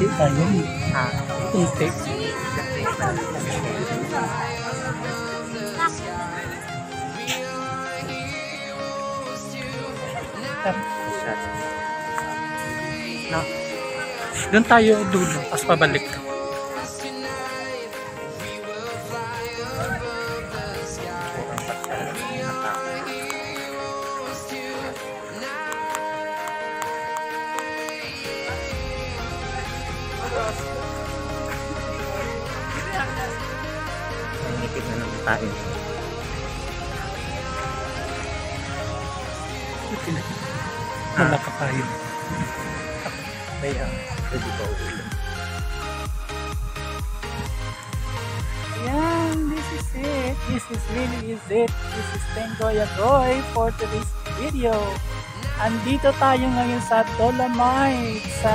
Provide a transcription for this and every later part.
Kunti tayo. Ha? Kunti. No. Doon tayo dulo, tapos pabalik. Nangipid na naman tayo. Wala ka tayo. Kaya, pwede ba ulo? Yan, this is it. This is really is it. This is Tengoy Agoy for today's video. Andito tayo ngayon sa Dolomite sa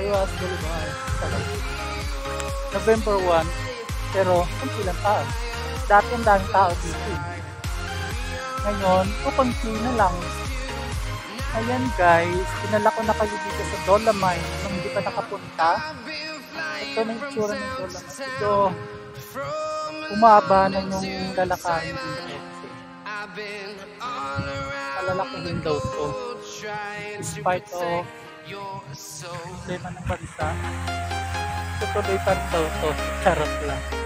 Roas Boulevard. November 1. Pero, kunti lang tao. Dati ang daming tao dito. eh. Ngayon, kukunti na lang. Ayan guys, pinala ko na kayo dito sa Dolomite kung hindi pa nakapunta. Ito na yung itsura ng Dolomite. Ito, umaba na yung lalakarin dito. Palalakihin daw to. Despite of problema ng bansa, tutuloy pa daw to. Charot lang.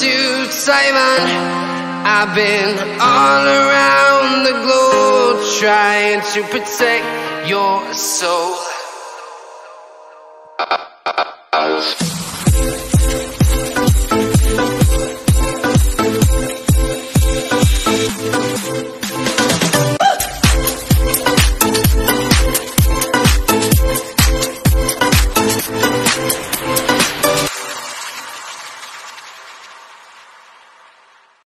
to Taiwan. I've been all around the globe trying to protect your soul.